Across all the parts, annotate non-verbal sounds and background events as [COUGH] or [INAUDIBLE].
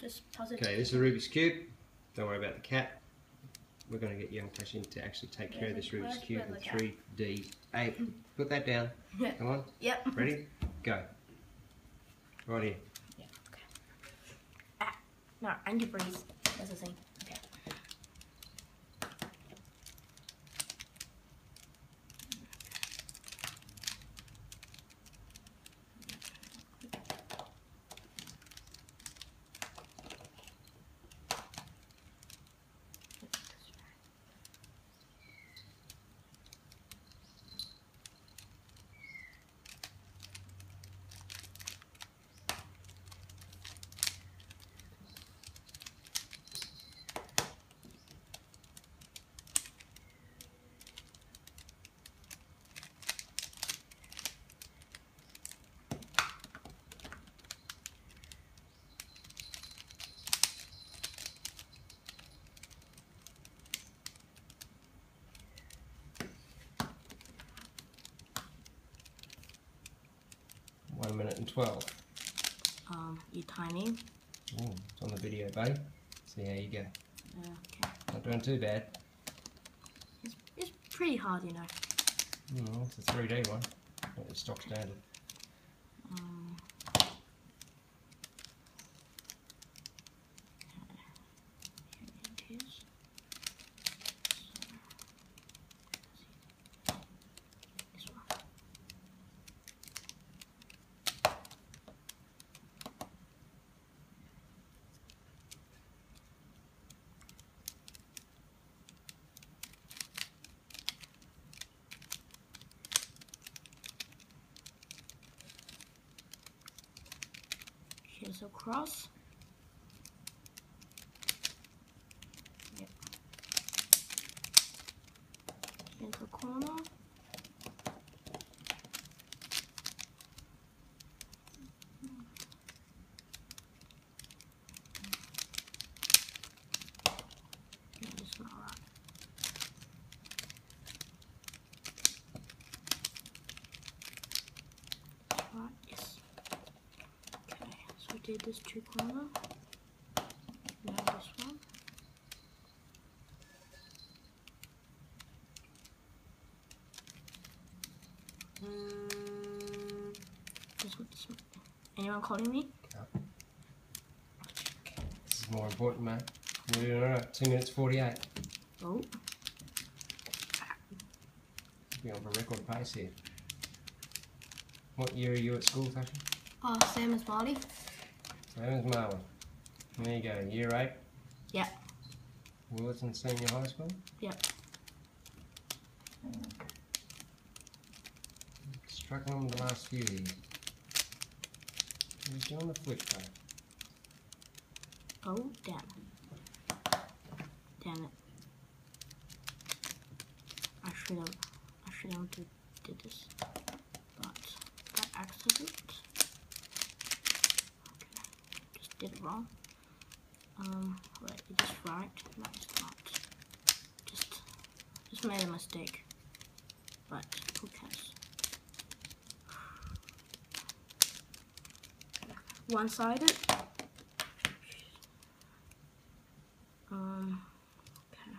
Just. Okay, this is a Rubik's Cube. Don't worry about the cat. We're going to get young Tashin to actually take care of this Yeah, Rubik's Cube in where's the cat? 3D. Hey, [LAUGHS] put that down. Yeah. Come on. Yep. Ready? Go. Right here. Yeah. Okay. Ah, no, and you breathe. That's the thing. And 12. Um, you timing. Ooh, it's on the video, babe. See how you go. Okay. Not doing too bad. It's, it's pretty hard, you know. Mm, it's a 3D one. Not your stock standard. Um, here it is. So, this one. Here's a cross. Yep. Here's a corner. No, it's not right. Right, yes. Okay, this two corner. Now this one. This one, this one. Anyone calling me? This is more important, man. You're doing alright. 2 minutes 48. Oh, Be on a record pace here. What year are you at school, Tasha? uh, same as Molly. As Marlon. There you go, year 8. Yep. Willetton Senior High School. Yep. Struggling with the last few years. He's doing the flip though. Oh, damn. Damn it. I should have, I should have did, did this, but by accident. Did it wrong. Um, wait, is this right? No, it's not. Just, just made a mistake. But who cares? One-sided. Um, okay.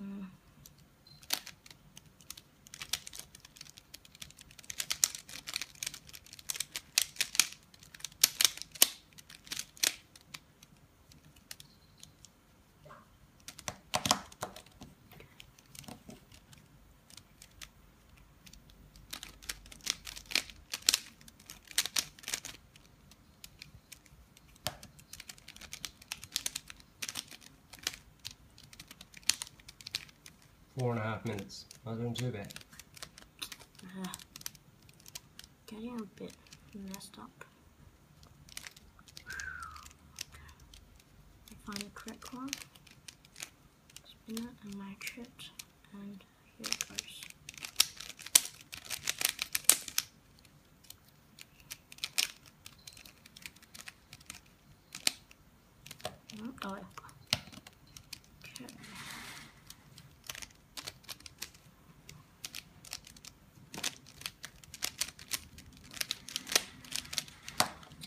Mm. Four and a half minutes. Not doing too bad. Uh, getting a bit messed up. Okay. I find the correct one. Spin it and match it, and here it goes. Oh, yeah. Okay.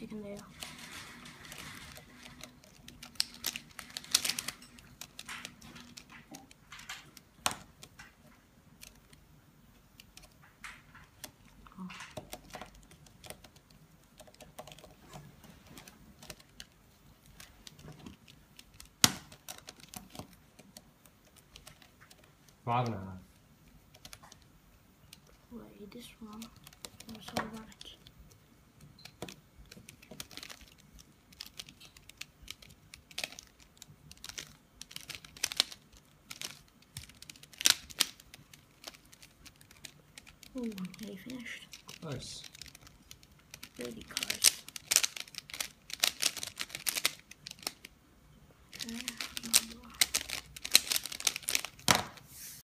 In there. Five and a half. Wait, this one was alright. Ooh, nearly finished. Close. Really close.